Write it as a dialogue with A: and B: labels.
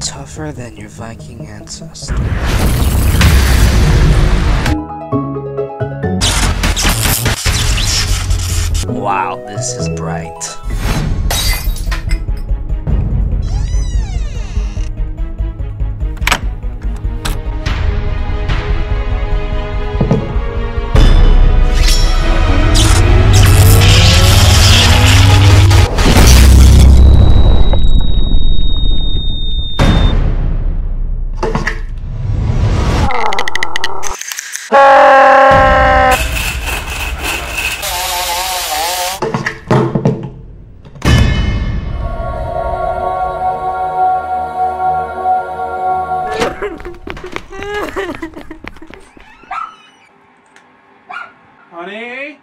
A: Tougher than your Viking ancestor. Wow, this is bright. Honey?